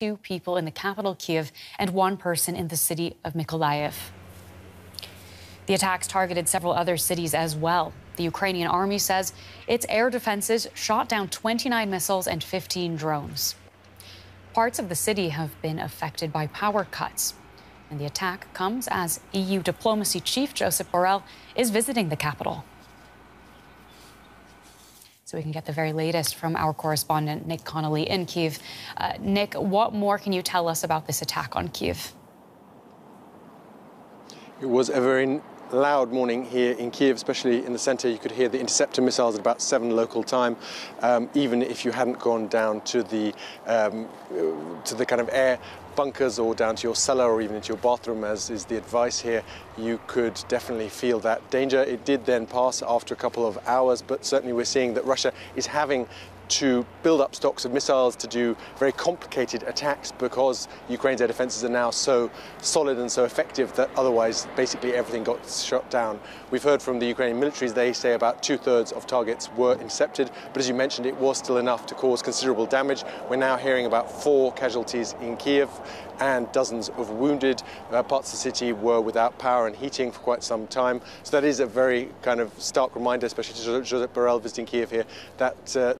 two people in the capital, Kiev, and one person in the city of Mykolaiv. The attacks targeted several other cities as well. The Ukrainian army says its air defenses shot down 29 missiles and 15 drones. Parts of the city have been affected by power cuts. And the attack comes as EU diplomacy chief Josep Borrell is visiting the capital so we can get the very latest from our correspondent, Nick Connolly in Kiev. Uh, Nick, what more can you tell us about this attack on Kiev? It was a very loud morning here in Kiev, especially in the center. You could hear the interceptor missiles at about 7 local time, um, even if you hadn't gone down to the, um, to the kind of air bunkers or down to your cellar or even into your bathroom, as is the advice here, you could definitely feel that danger. It did then pass after a couple of hours, but certainly we're seeing that Russia is having to build up stocks of missiles to do very complicated attacks because Ukraine's air defenses are now so solid and so effective that otherwise basically everything got shot down. We've heard from the Ukrainian militaries, they say about two thirds of targets were intercepted, but as you mentioned, it was still enough to cause considerable damage. We're now hearing about four casualties in Kiev and dozens of wounded. Uh, parts of the city were without power and heating for quite some time. So that is a very kind of stark reminder, especially to Josep Borrell visiting Kiev here, that uh,